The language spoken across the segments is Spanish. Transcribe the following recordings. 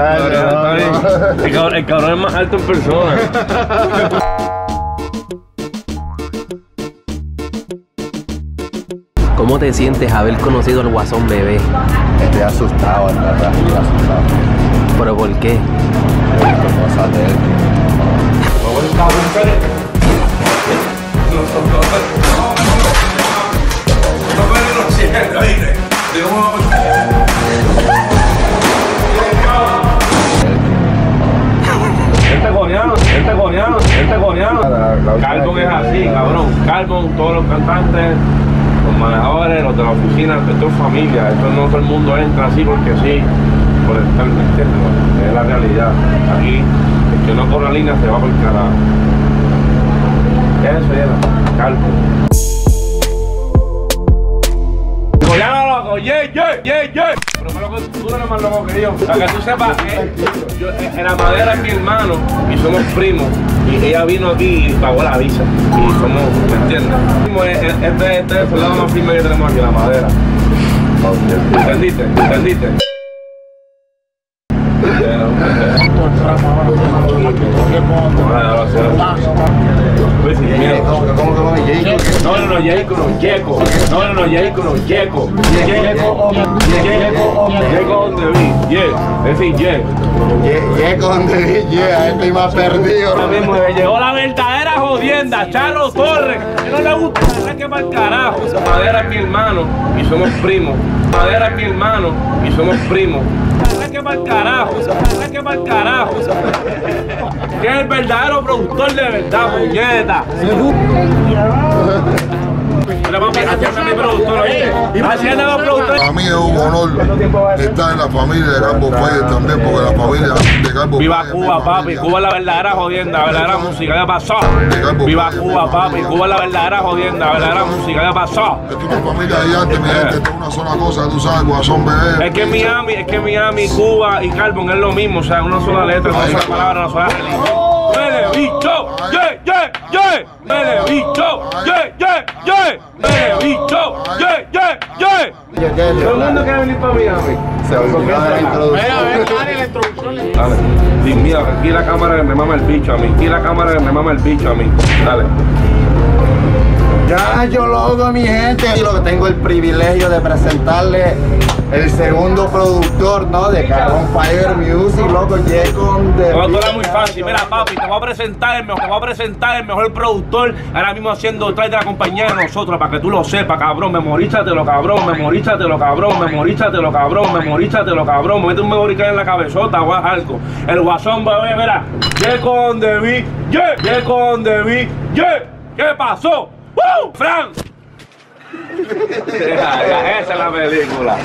cabrón. El cabrón, el cabrón es más alto en persona. ¿Cómo te sientes haber conocido al Guasón bebé? Estoy asustado, en verdad, estoy asustado. ¿Pero por qué? Visto cosas de él. Coreano, este coreano. Calvon es así, cabrón. Calvon, todos los cantantes, los manejadores, los de la oficina, esto es familia. Esto no todo el mundo entra así porque sí, por estar, ¿me entiendes? Es la realidad. Aquí, el que no corre línea se va por el carajo. Eso era, Calvon. Coreano loco, yeah, yeah, yeah, yeah. Pero fue loco, tú eres más loco que yo. Para que tú sepas que yo, eh, en la madera es mi hermano y somos primos. Y ella vino aquí y pagó la visa. Y somos, ¿me entiendes? Este, este, este es el lado más firme que tenemos aquí, la madera. ¿Entendiste? ¿Entendiste? Pues sin miedo. ¿Cómo que cómo que no? No, no, no, Yeco, no. No, no, no, Yeco, no, On the beat, yeah. Es decir, yeah. On the beat, yeah, estoy más perdido. Llegó la verdadera jodienda, Charlo Torres. Que no le gusta que para el carajo. Madera es mi hermano y somos primos. Madera es mi hermano y somos primos. que el carajo, que el carajo. Que es el verdadero productor de verdad, puñeta. Mira, papi, atiende a mi productor, ¿oíste? Atiende a los productores. Para mí es un honor estar en la familia de Carbo Fire también, porque la familia de Carbo Viva Cuba, papi. Cuba es la verdadera jodienda, la verdadera música. ¿Qué pasó? Viva Cuba, papi. Cuba es la verdadera jodienda, la verdadera música. ¿Qué pasó? Es una familia gigante, mi gente, es una sola cosa, tú sabes, Guasón Bebé. Es que Miami, es que Miami, Cuba y Carbon es lo mismo, o sea, una sola letra, una sola palabra, una sola ¡Mele bicho! ¡Yeah, yeah, yeah! ¡Mele bicho! ¡Yeah, yeah, yeah! ¡Mele bicho! ¡Yeah, yeah, yeah! Todo el mundo quiere venir para Miami. Se olvidó de la introducción. Dale. Sin miedo, aquí la cámara que me mama el bicho a mí. Aquí la cámara que me mama el bicho a mí. Dale. Ya, yo loco, mi gente. Y lo que tengo el privilegio de presentarle el segundo productor, ¿no? De Carbon Fire Music, loco, on the Esto era muy fácil. Mira, papi, te voy a presentar el mejor, te voy a presentar el mejor productor ahora mismo haciendo detrás de la compañía de nosotros, para que tú lo sepas, cabrón. Memorízatelo, cabrón. Memorízatelo, cabrón. Memorízatelo, cabrón. Memorízatelo, cabrón. Mete un memorical en la cabezota, guas algo. El guasón, bebé, mira. Yeah, yeah, con the beat. Yeah. ¿Qué pasó? ¡Woo! ¡Fran! Esa es la película.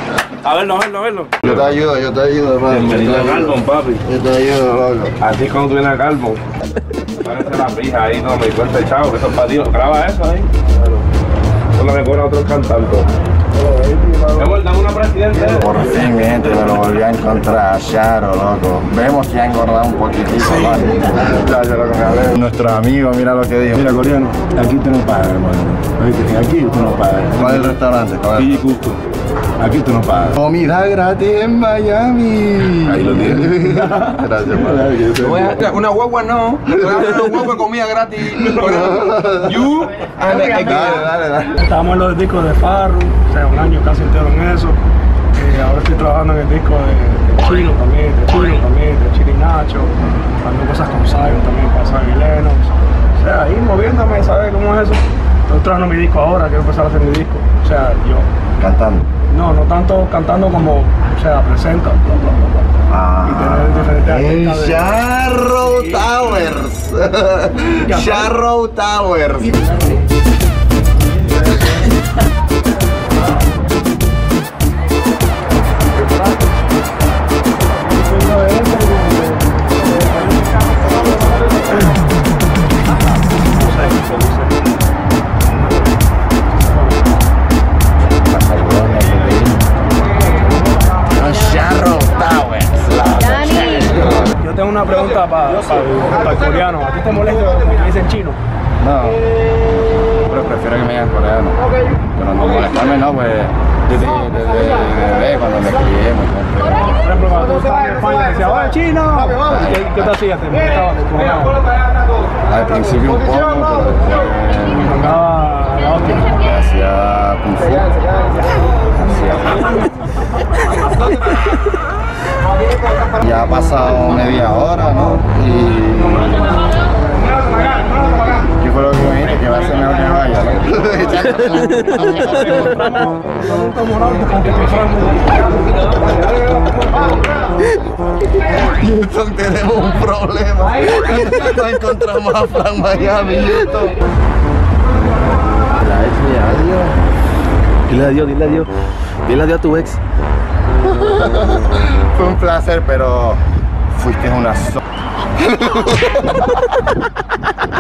A verlo, a verlo, a verlo. Yo te ayudo, yo te ayudo, hermano. Bienvenido a. Carbon, papi. Yo te ayudo, loco. Así cuando tú vienes a Calvo. Parece la pija ahí, no me cuenta, chavo, que eso es para ti. Graba eso ahí. Eso es lo que cobra otros cantantes. Una. Por fin, mi gente, me lo volví a encontrar, Sharo, loco. Vemos que ha engordado un poquitito, ¿vale? Me. Nuestro amigo, mira lo que dijo. Mira, coreano, aquí tú no pagas, hermano. Aquí tú no pagas. ¿Cuál es el restaurante? ¿Cuál es? Pille Cusco. Aquí tú no pagas. Comida gratis en Miami. Ahí lo tienes. Gracias, padre. Una guagua no. Una guagua comida gratis. You and the Dale, dale, dale. Estábamos en los discos de Farru, o sea, un año casi entero en eso. Eh, ahora estoy trabajando en el disco de, de Chino también, de Chino también, de Chino y Nacho. Haciendo cosas con Zion también, para Zion y Lennox. O sea, ahí moviéndome, ¿sabes cómo es eso? Estoy trabajando mi disco ahora, quiero empezar a hacer mi disco. O sea, yo, Cantando. No, no tanto cantando como, o sea, presenta. Ah, Y tener diferentes en artistas de- Sharrow Towers. Sharrow Towers. Una pregunta para el coreano. ¿A ti te molesta que te dicen chino? No, pero prefiero que me digan coreano. Pero no molestarme, no, pues Desde, desde bebé, cuando me crié, me. Por ejemplo, cuando tú estabas en España, decía, oye, chino. ¿Qué, qué te hacías? ¿Te molestabas? Al principio un poco, pero después Andaba la hostia. me hacía kung fu. Hacía- Ya ha pasado media hora, ¿no? Y... ¿Qué fue lo que me dijiste? Que va a ser mejor que vaya, Houston, tenemos un problema. No encontramos a Frank Miami, Houston. La ex de adiós. Dile adiós, dile adiós. Dile adiós a tu ex. Fue un placer, pero fuiste una so...